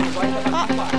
我怀